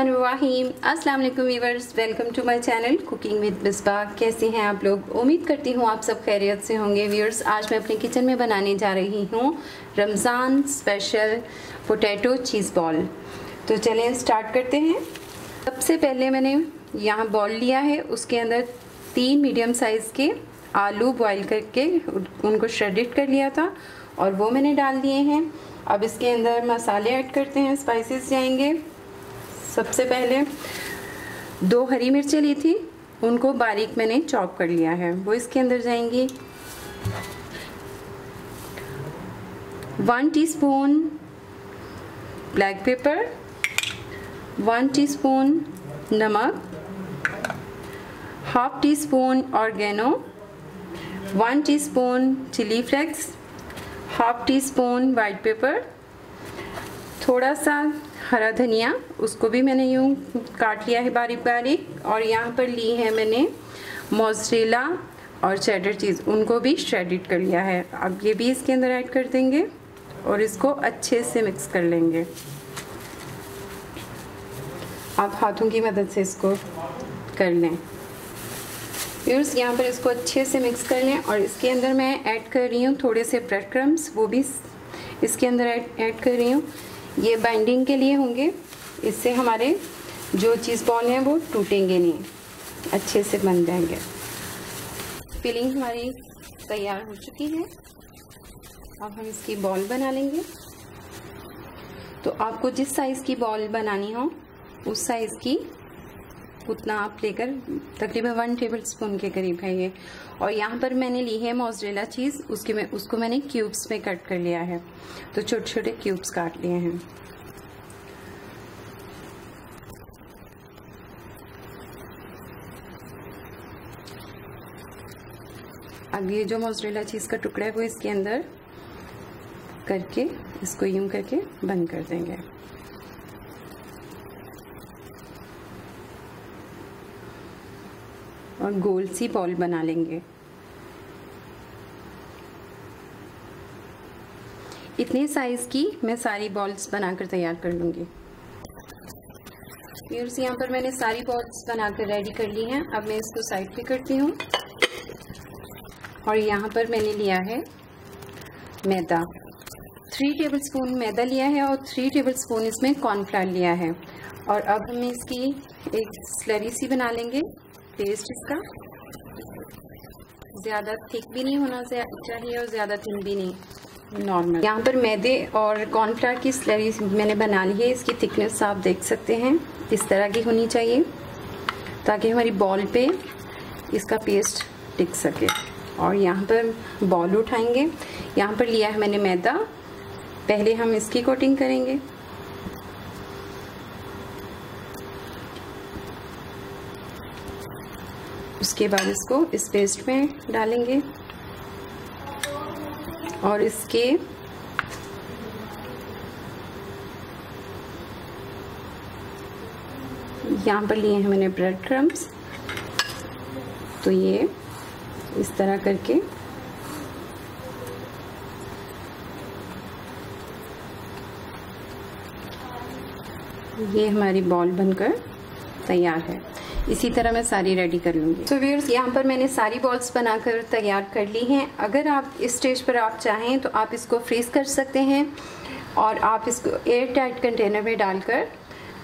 अस्सलाम वालेकुम viewers welcome to my channel cooking with Bisba. कैसे हैं आप लोग? उम्मीद करती हूँ आप सब खैरियत से होंगे। व्यूअर्स, आज मैं अपने किचन में बनाने जा रही हूँ Ramzan special potato cheese ball. तो चलें, स्टार्ट करते हैं। सबसे पहले मैंने यहाँ बॉल लिया है। उसके अंदर तीन मीडियम साइज़ के आलू बॉयल करके उनको श्रेडिड कर लिया था और वो मैंने डाल दिए हैं। अब इसके अंदर मसाले ऐड करते हैं, स्पाइसेस जाएँगे। सबसे पहले दो हरी मिर्चें ली थी, उनको बारीक मैंने चॉप कर लिया है। वो इसके अंदर जाएँगी। One teaspoon black pepper, one teaspoon नमक, half teaspoon oregano, one teaspoon chilli flakes, half teaspoon white pepper, थोड़ा सा हरा धनिया, उसको भी मैंने यूँ काट लिया है बारीक बारीक और यहाँ पर ली है मैंने मोजरेला और चेडर चीज़ उनको भी श्रेडिड कर लिया है। अब ये भी इसके अंदर ऐड कर देंगे और इसको अच्छे से मिक्स कर लेंगे। आप हाथों की मदद से इसको कर लें। फ्यूर्स यहाँ पर इसको अच्छे से मिक्स कर लें और इसके अंदर मैं ऐड कर रही हूँ थोड़े से ब्रेड क्रम्स वो भी इसके अंदर ऐड कर रही हूँ। ये बाइंडिंग के लिए होंगे। इससे हमारे जो चीज़ बॉल हैं वो टूटेंगे नहीं। अच्छे से बन जाएँगे। फिलिंग हमारी तैयार हो चुकी है। अब हम इसकी बॉल बना लेंगे। तो आपको जिस साइज़ की बॉल बनानी हो, उस साइज़ की उतना आप लेकर तकरीबन वन टेबल स्पून के करीब है ये। और यहाँ पर मैंने ली है मोजरेला चीज़ उसके में, उसको मैंने क्यूब्स में कट कर लिया है। तो छोटे छोटे क्यूब्स काट लिए हैं। अब ये जो मोजरेला चीज़ का टुकड़ा है वो इसके अंदर करके, इसको यूँ करके बंद कर देंगे। और गोल सी बॉल बना लेंगे। इतने साइज़ की मैं सारी बॉल्स बनाकर तैयार कर लूँगी। व्यूर्स यहाँ पर मैंने सारी बॉल्स बनाकर रेडी कर ली हैं। अब मैं इसको साइड पे करती हूँ। और यहाँ पर मैंने लिया है मैदा। थ्री टेबल स्पून मैदा लिया है और थ्री टेबल स्पून इसमें कॉर्नफ्लावर लिया है। और अब हम इसकी एक स्लरी सी बना लेंगे। पेस्ट इसका। ज़्यादा थिक भी नहीं होना चाहिए और ज़्यादा थिन भी नहीं। नॉर्मल यहाँ पर मैदे और कॉर्नफ्लावर की स्लरी मैंने बना ली है। इसकी थिकनेस आप देख सकते हैं। इस तरह की होनी चाहिए, ताकि हमारी बॉल पे इसका पेस्ट टिक सके। और यहाँ पर बॉल उठाएँगे। यहाँ पर लिया है मैंने मैदा। पहले हम इसकी कोटिंग करेंगे। उसके बाद इसको इस पेस्ट में डालेंगे। और इसके यहाँ पर लिए हैं मैंने ब्रेड क्रम्स तो ये इस तरह करके ये हमारी बॉल बनकर तैयार है। इसी तरह मैं सारी रेडी कर लूँगी। तो व्यूर्स यहाँ पर मैंने सारी बॉल्स बनाकर तैयार कर ली हैं। अगर आप इस स्टेज पर आप चाहें तो आप इसको फ्रीज कर सकते हैं और आप इसको एयर टाइट कंटेनर में डालकर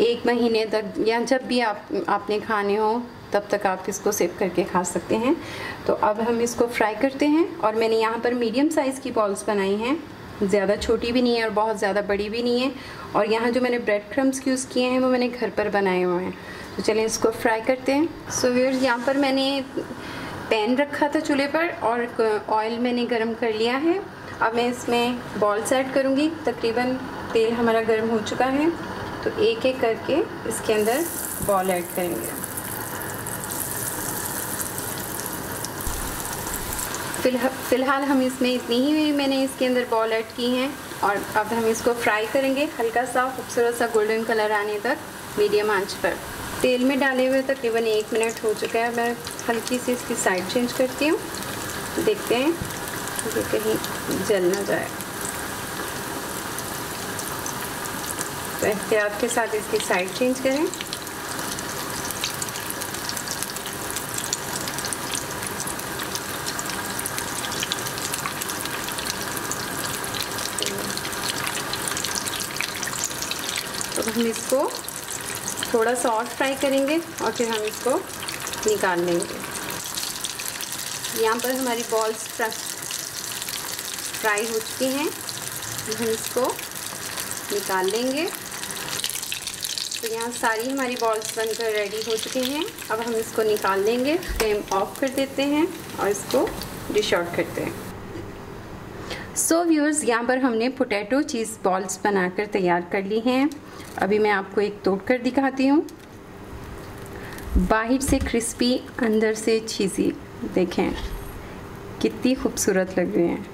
एक महीने तक या जब भी आप, आपने खाने हो, तब तक आप इसको सेव करके खा सकते हैं। तो अब हम इसको फ्राई करते हैं और मैंने यहाँ पर मीडियम साइज़ की बॉल्स बनाई हैं। ज़्यादा छोटी भी नहीं है और बहुत ज़्यादा बड़ी भी नहीं है। और यहाँ जो मैंने ब्रेड क्रम्स यूज़ किए हैं, वो मैंने घर पर बनाए हुए हैं। तो चलिए इसको फ्राई करते हैं। सो व्यूर्स यहाँ पर मैंने पैन रखा था चूल्हे पर और ऑयल मैंने गर्म कर लिया है। अब मैं इसमें बॉल्स ऐड करूँगी। तकरीबन तेल हमारा गर्म हो चुका है। तो एक एक करके इसके अंदर बॉल ऐड करेंगे। फ़िलहाल हम इसमें इतनी ही मैंने इसके अंदर बॉल ऐड की हैं और अब हम इसको फ्राई करेंगे। हल्का सा खूबसूरत सा गोल्डन कलर आने तक मीडियम आँच पर। तेल में डाले हुए तकरीबन एक मिनट हो चुका है। मैं हल्की सी इसकी साइड चेंज करती हूँ। देखते हैं कि कहीं जल ना जाए। तो एहतियात के साथ इसकी साइड चेंज करें। तो हम इसको थोड़ा सा और फ्राई करेंगे और फिर हम इसको निकाल लेंगे। यहाँ पर हमारी बॉल्स फ्राई हो चुकी हैं। हम इसको निकाल लेंगे। तो यहाँ सारी हमारी बॉल्स बनकर रेडी हो चुके हैं। अब हम इसको निकाल लेंगे फ्लेम ऑफ़ कर देते हैं और इसको डिश आउट करते हैं। सो व्यूअर्स यहाँ पर हमने पोटैटो चीज़ बॉल्स बनाकर तैयार कर ली हैं। अभी मैं आपको एक तोड़ कर दिखाती हूँ। बाहर से क्रिस्पी अंदर से चीज़ी देखें, कितनी खूबसूरत लग रही हैं।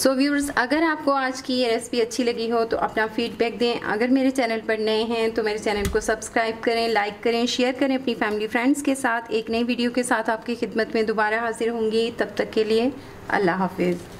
सो so व्यूर्स अगर आपको आज की ये रेसिपी अच्छी लगी हो तो अपना फीडबैक दें। अगर मेरे चैनल पर नए हैं तो मेरे चैनल को सब्सक्राइब करें लाइक करें शेयर करें अपनी फैमिली फ्रेंड्स के साथ। एक नई वीडियो के साथ आपकी खिदमत में दोबारा हाजिर होंगी। तब तक के लिए अल्लाह हाफिज़।